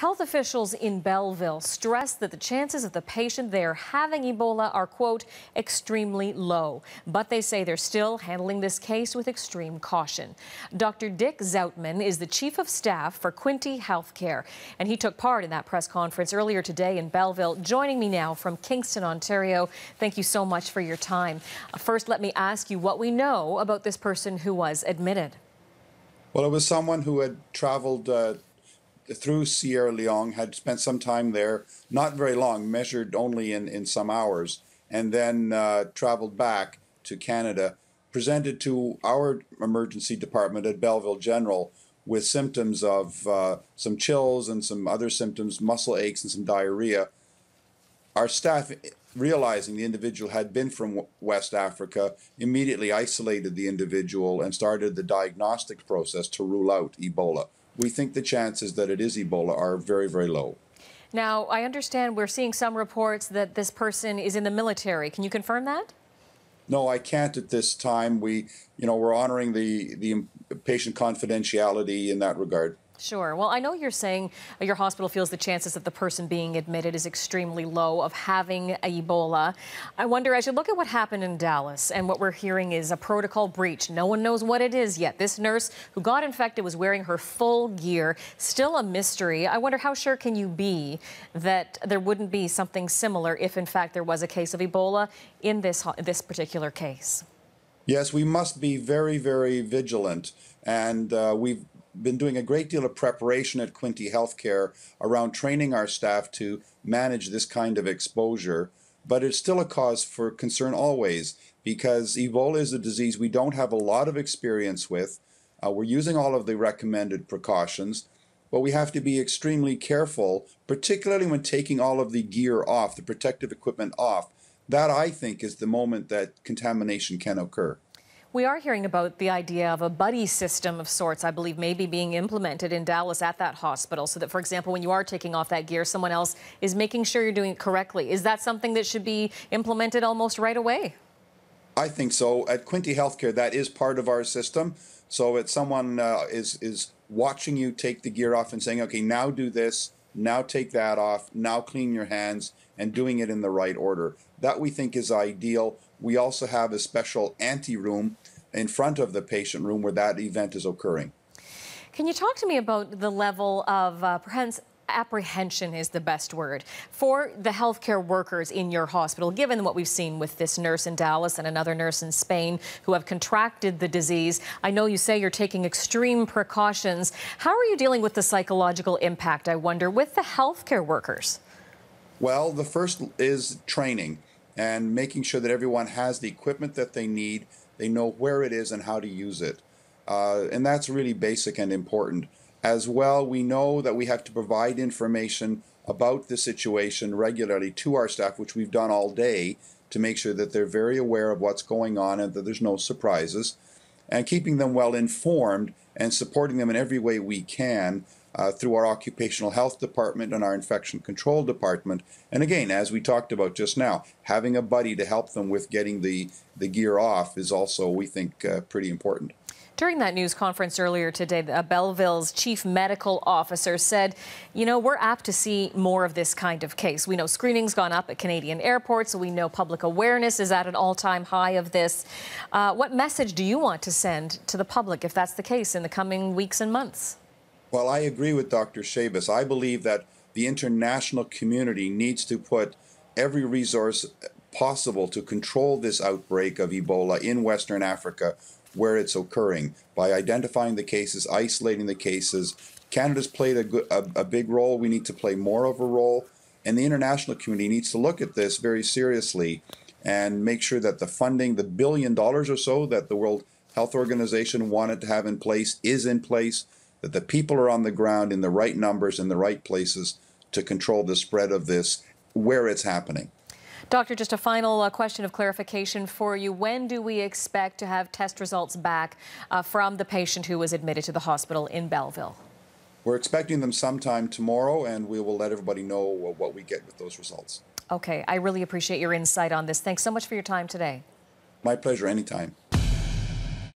Health officials in Belleville stress that the chances of the patient there having Ebola are, quote, extremely low. But they say they're still handling this case with extreme caution. Dr. Dick Zoutman is the chief of staff for Quinte Healthcare, and he took part in that press conference earlier today in Belleville. Joining me now from Kingston, Ontario. Thank you so much for your time. First, let me ask you what we know about this person who was admitted. Well, it was someone who had traveled uh, through Sierra Leone, had spent some time there, not very long, measured only in, in some hours, and then uh, traveled back to Canada, presented to our emergency department at Belleville General with symptoms of uh, some chills and some other symptoms, muscle aches and some diarrhea. Our staff, eh, realizing the individual had been from West Africa, immediately isolated the individual and started the diagnostic process to rule out Ebola we think the chances that it is Ebola are very, very low. Now, I understand we're seeing some reports that this person is in the military. Can you confirm that? No, I can't at this time. We, you know, we're honoring the the patient confidentiality in that regard. Sure. Well, I know you're saying your hospital feels the chances of the person being admitted is extremely low of having Ebola. I wonder, as you look at what happened in Dallas and what we're hearing is a protocol breach, no one knows what it is yet. This nurse who got infected was wearing her full gear, still a mystery. I wonder how sure can you be that there wouldn't be something similar if, in fact, there was a case of Ebola in this, this particular case? Yes, we must be very, very vigilant. And uh, we've been doing a great deal of preparation at Quinte Healthcare around training our staff to manage this kind of exposure. But it's still a cause for concern always because Ebola is a disease we don't have a lot of experience with. Uh, we're using all of the recommended precautions, but we have to be extremely careful, particularly when taking all of the gear off, the protective equipment off. That, I think, is the moment that contamination can occur. We are hearing about the idea of a buddy system of sorts, I believe, maybe being implemented in Dallas at that hospital so that, for example, when you are taking off that gear, someone else is making sure you're doing it correctly. Is that something that should be implemented almost right away? I think so. At Quinte Healthcare, that is part of our system. So if someone uh, is, is watching you take the gear off and saying, okay, now do this, now take that off, now clean your hands, and doing it in the right order. That we think is ideal. We also have a special ante room in front of the patient room where that event is occurring. Can you talk to me about the level of uh, perhaps apprehension is the best word for the healthcare workers in your hospital, given what we've seen with this nurse in Dallas and another nurse in Spain who have contracted the disease. I know you say you're taking extreme precautions. How are you dealing with the psychological impact, I wonder, with the healthcare workers? Well, the first is training and making sure that everyone has the equipment that they need, they know where it is and how to use it. Uh, and that's really basic and important. As well, we know that we have to provide information about the situation regularly to our staff, which we've done all day to make sure that they're very aware of what's going on and that there's no surprises, and keeping them well informed and supporting them in every way we can uh, through our occupational health department and our infection control department. And again, as we talked about just now, having a buddy to help them with getting the, the gear off is also, we think, uh, pretty important. During that news conference earlier today, uh, Belleville's chief medical officer said, you know, we're apt to see more of this kind of case. We know screening's gone up at Canadian airports. We know public awareness is at an all-time high of this. Uh, what message do you want to send to the public if that's the case in the coming weeks and months? Well, I agree with Dr. Schabas. I believe that the international community needs to put every resource possible to control this outbreak of Ebola in Western Africa where it's occurring by identifying the cases, isolating the cases. Canada's played a, a, a big role. We need to play more of a role. And the international community needs to look at this very seriously and make sure that the funding, the billion dollars or so that the World Health Organization wanted to have in place, is in place that the people are on the ground in the right numbers in the right places to control the spread of this where it's happening. Doctor, just a final uh, question of clarification for you. When do we expect to have test results back uh, from the patient who was admitted to the hospital in Belleville? We're expecting them sometime tomorrow, and we will let everybody know what we get with those results. Okay, I really appreciate your insight on this. Thanks so much for your time today. My pleasure, anytime.